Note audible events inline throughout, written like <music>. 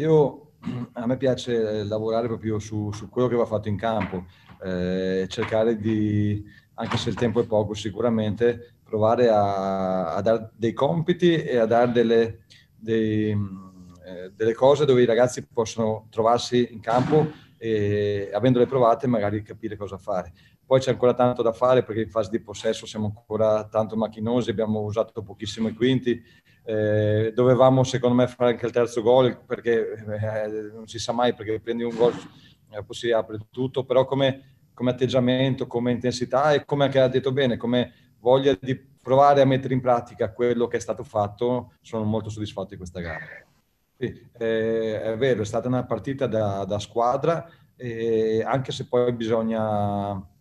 Io, <clears throat> a me piace lavorare proprio su, su quello che va fatto in campo, eh, cercare di, anche se il tempo è poco sicuramente, provare a, a dare dei compiti e a dare delle, dei, eh, delle cose dove i ragazzi possono trovarsi in campo e avendole provate magari capire cosa fare. Poi c'è ancora tanto da fare perché in fase di possesso siamo ancora tanto macchinosi, abbiamo usato pochissimo i quinti, eh, dovevamo secondo me fare anche il terzo gol perché eh, non si sa mai perché prendi un gol eh, si apre tutto, però come, come, atteggiamento, come intensità e come anche ha detto bene, come voglia di provare a mettere in pratica quello che è stato fatto, sono molto soddisfatto di questa gara. Sì, eh, è vero, è stata una partita da, da squadra, eh, anche se poi bisogna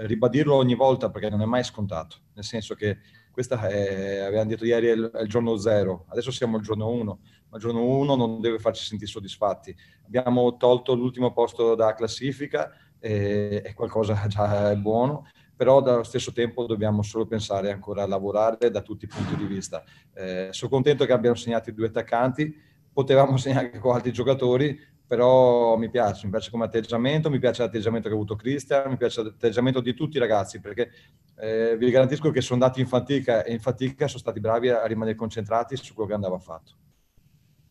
ribadirlo ogni volta perché non è mai scontato, nel senso che questa è, avevamo detto ieri, è il, è il giorno zero, adesso siamo al giorno uno, ma il giorno uno non deve farci sentire soddisfatti. Abbiamo tolto l'ultimo posto da classifica, e, è qualcosa già è buono, però dallo stesso tempo dobbiamo solo pensare ancora a lavorare da tutti i punti di vista. Eh, sono contento che abbiano segnato i due attaccanti, potevamo <laughs> segnare anche con altri giocatori, però mi piace, mi piace come atteggiamento, mi piace l'atteggiamento che ha avuto Cristian, mi piace l'atteggiamento di tutti i ragazzi, perché eh, vi garantisco che sono andati in fatica e in fatica sono stati bravi a rimanere concentrati su quello che andava fatto.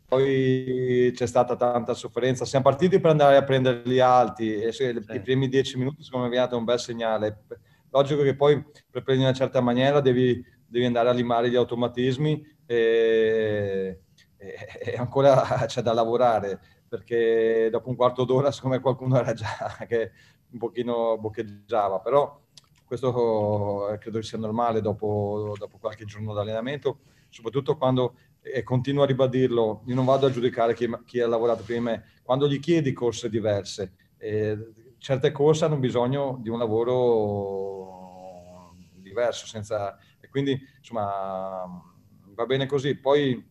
Poi c'è stata tanta sofferenza, siamo partiti per andare a prenderli alti e se, sì. i primi dieci minuti secondo me è stato un bel segnale. Logico che poi per prendere una certa maniera devi, devi andare a limare gli automatismi e, e, e ancora <laughs> c'è da lavorare perché dopo un quarto d'ora secondo me qualcuno era già <laughs> che un pochino boccheggiava, però questo eh, credo sia normale dopo, dopo qualche giorno di allenamento, soprattutto quando, e continuo a ribadirlo, io non vado a giudicare chi, chi ha lavorato prima di me, quando gli chiedi corse diverse, eh, certe corse hanno bisogno di un lavoro diverso, senza, e quindi insomma va bene così. Poi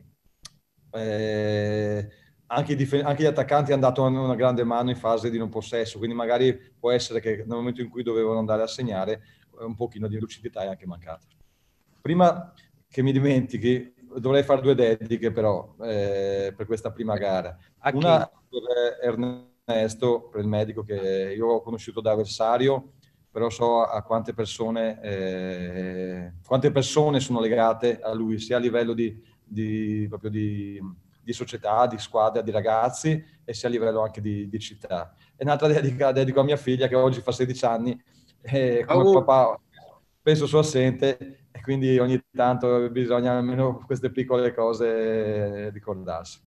eh, anche, dif- anche, gli attaccanti hanno dato una grande mano in fase di non possesso, quindi magari può essere che nel momento in cui dovevano andare a segnare un pochino di lucidità è anche mancata. Prima che mi dimentichi, dovrei fare due dediche però eh, per questa prima gara. Una per Ernesto, per il medico che io ho conosciuto da avversario, però so a quante persone, eh, quante persone sono legate a lui, sia a livello di, di, proprio di di società, di squadra, di ragazzi e sia a livello anche di, di città. E un'altra dedica dedico a mia figlia che oggi fa 16 anni e come oh. papà penso sia assente e quindi ogni tanto bisogna almeno queste piccole cose ricordarsi.